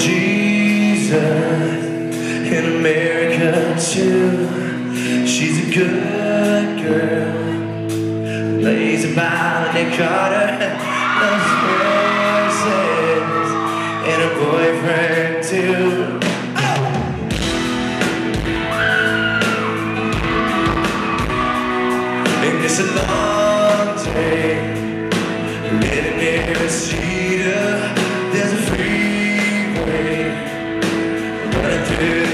Jesus in America too. She's a good girl. Lays about Nick Carter, loves horses, and a boyfriend too. it.